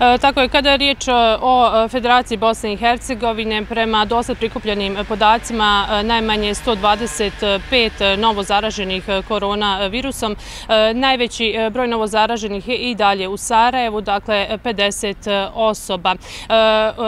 E, tako je, kada je riječ o Federaciji Bosne i Hercegovine, prema dosad prikupljenim podacima, e, najmanje 125 novo zaraženih koronavirusom. E, najveći broj novo zaraženih je i dalje u Sarajevu, dakle 50 osoba.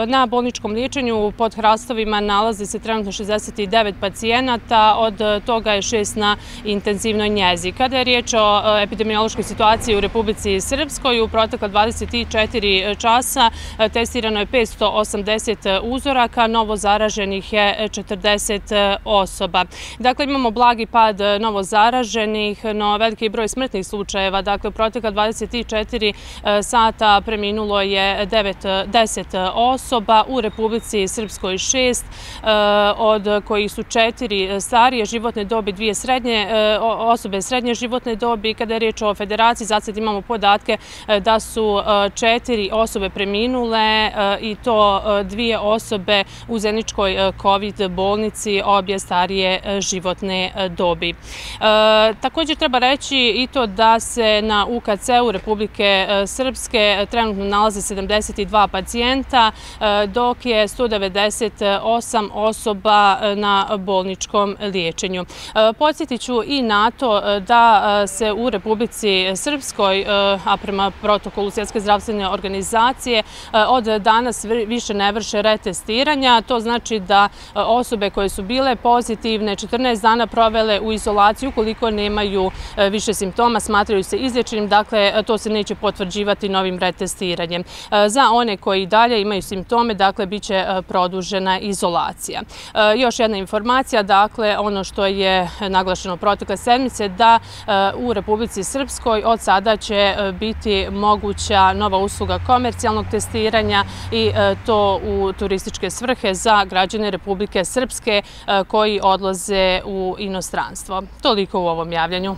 Na bolničkom liječenju pod hrastovima nalazi se trenutno 69 pacijenata, od toga je šest na intenzivnoj njezi. Kada je riječ o epidemiološkoj situaciji u Republici Srpskoj, u protekla 24 časa testirano je 580 uzoraka, novo zaraženih je 40 osoba. Dakle, imamo blagi pad novo zaraženih, no veliki broj smrtnih slučajeva. Dakle, u protekla 24 e, sata preminulo je 10 osoba, u Republici Srpskoj 6, e, od kojih su četiri starije životne dobi, dvije srednje e, osobe srednje životne dobi. Kada je riječ o federaciji, sad imamo podatke da su četiri osobe preminule eh, i to eh, dvije osobe u Zeničkoj eh, COVID bolnici, obje starije životne dobi. Također treba reći i to da se na UKC-u Republike Srpske trenutno nalaze 72 pacijenta, dok je 198 osoba na bolničkom liječenju. Podsjetit ću i na to da se u Republici Srpskoj, a prema protokolu Svjetske zdravstvene organizacije, E, od danas više ne vrše retestiranja. To znači da e, osobe koje su bile pozitivne 14 dana provele u izolaciju, ukoliko nemaju e, više simptoma, smatraju se izlječenim, dakle to se neće potvrđivati novim retestiranjem. Za one koji dalje imaju simptome, dakle, bit će produžena izolacija. Još jedna informacija, dakle, ono što je naglašeno protekle sedmice, da u Republici Srpskoj od sada će biti moguća nova usluga komercijalnog testiranja i e, to u turističke svrhe za građane Republike Srpske e, koji odlaze u inostranstvo. Toliko u ovom javljanju.